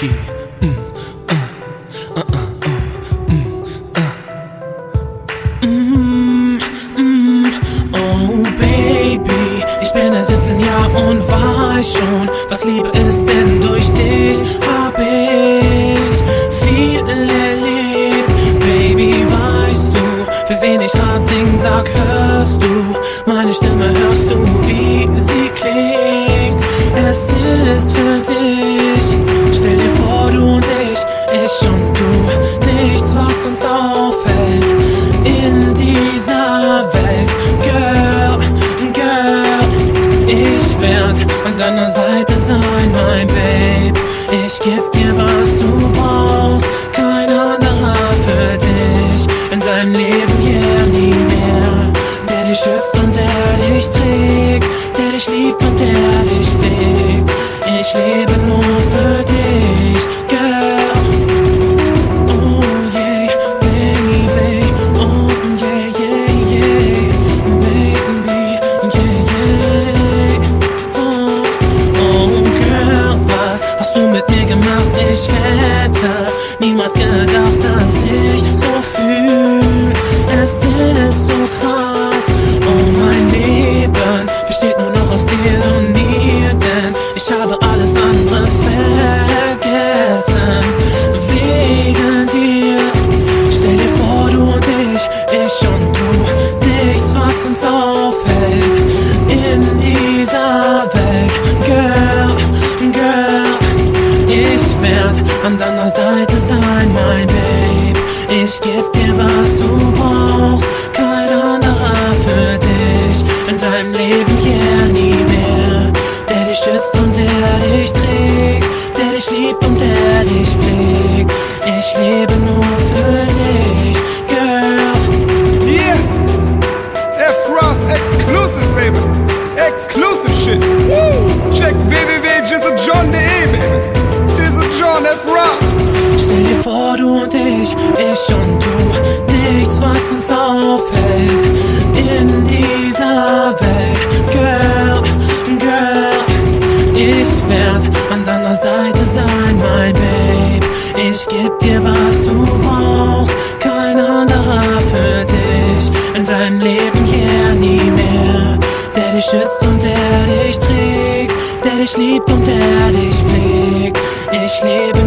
Yeah. Oh Baby, ich bin ein 17 Jahr und weiß schon, was Liebe ist, denn durch dich hab ich viel erlebt. Baby, weißt du, für wen ich grad sing, sag, hörst du meine Stimme, hörst deiner Seite sein, mein Babe. Ich geb Ich hätte niemals gedacht, dass ich so fühl. Es ist so krass. Oh, mein Leben besteht nur noch aus dir und mir, denn ich habe alles andere vergessen. An deiner Seite sein, mein Babe. Ich geb dir, was du brauchst, kein anderer für dich in deinem Leben, yeah, nie mehr. Der dich schützt und der dich trägt, der dich liebt und der dich pflegt. Ich lebe nur für dich, Ich geb dir, was du brauchst, kein anderer für dich in deinem Leben, yeah, nie mehr. Der dich schützt und der dich trägt, der dich liebt und der dich pflegt. Ich lebe